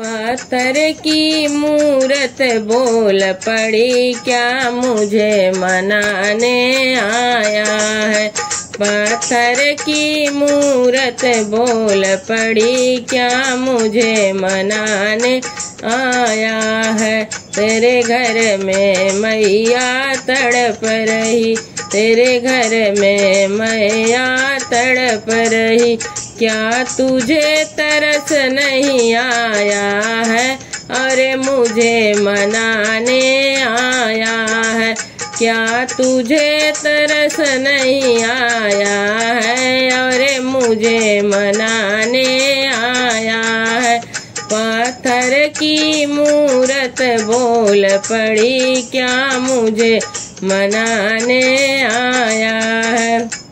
पत्थर की मूरत बोल पड़ी, क्या मुझे मनाने आया है? पत्थर की मूरत बोल पड़ी, क्या मुझे मनाने आया है? तेरे घर में मैया तड़प रही, तेरे घर में मैया तड़प रही क्या तुझे तरस नहीं आया है? अरे मुझे मनाने आया है। क्या तुझे तरस नहीं आया है? अरे मुझे मनाने आया है। पत्थर की मूरत बोल पड़ी, क्या मुझे मनाने आया है?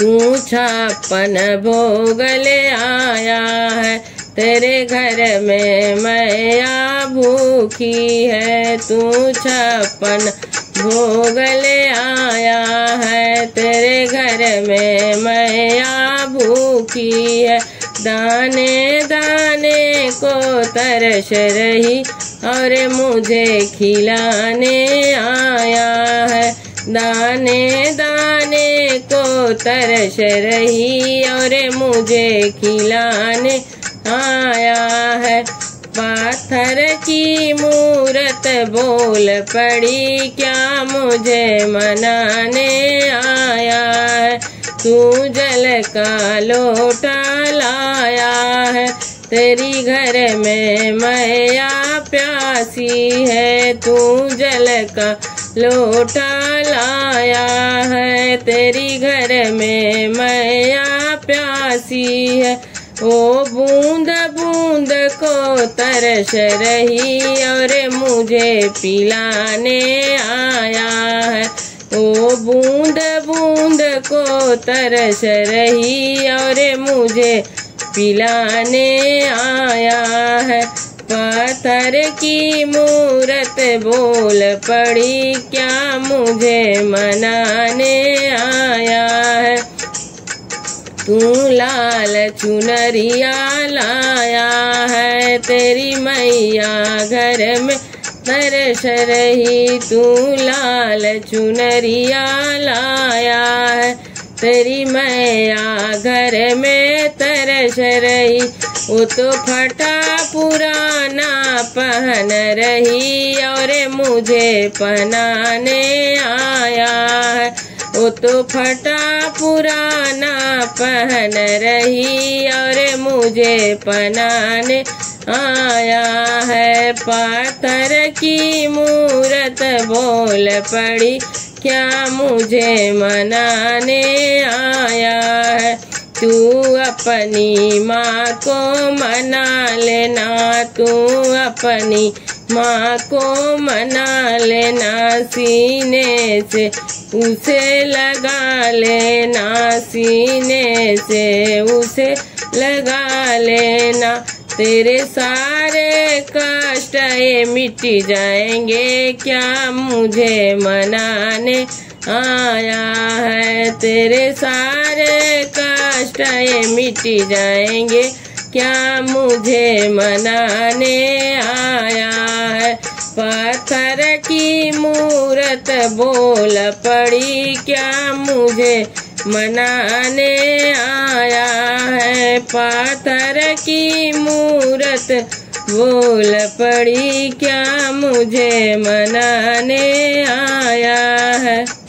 तू छापन भोगले आया है। तेरे घर में मैया भूखी है। तू छापन भोगले आया है। तेरे घर में मैया भूखी है। दाने दाने को तरस रही और मुझे खिलाने आया है। दाने तरस रही और मुझे खिलाने आया है। पाथर की मूरत बोल पड़ी, क्या मुझे मनाने आया है? तू जल का लोटा लाया है, तेरी घर में मैया प्यासी है। तू जल का लोटा लाया है, तेरी घर में मैया प्यासी है। ओ बूंद बूंद को तरस रही और मुझे पिलाने आया है। ओ बूंद बूंद को तरस रही और मुझे पिलाने आया है। पत्थर की मूरत बोल पड़ी, क्या मुझे मनाने आया है? तू लाल चुनरिया लाया है, तेरी मैया घर में तरस रही तू लाल चुनरिया लाया है। तेरी मैया घर में तरस रही वो तो फटा पुराना पहन रही और मुझे पहनाने आया है। वो तो फटा पुराना पहन रही और मुझे पहनाने आया है। पाथर की मूरत बोल पड़ी, क्या मुझे मनाने आया है? तू अपनी माँ को मना लेना, तू अपनी माँ को मना लेना, सीने से उसे लगा लेना, सीने से उसे लगा लेना। तेरे सारे कष्ट ये मिट जाएँगे, क्या मुझे मनाने आया है? तेरे सारे कष्ट ये मिट जाएँगे। क्या मुझे मनाने आया है? पत्थर की मूरत बोल पड़ी। क्या मुझे मनाने आया है? पाथर की मूरत बोल पड़ी। क्या मुझे मनाने आया है?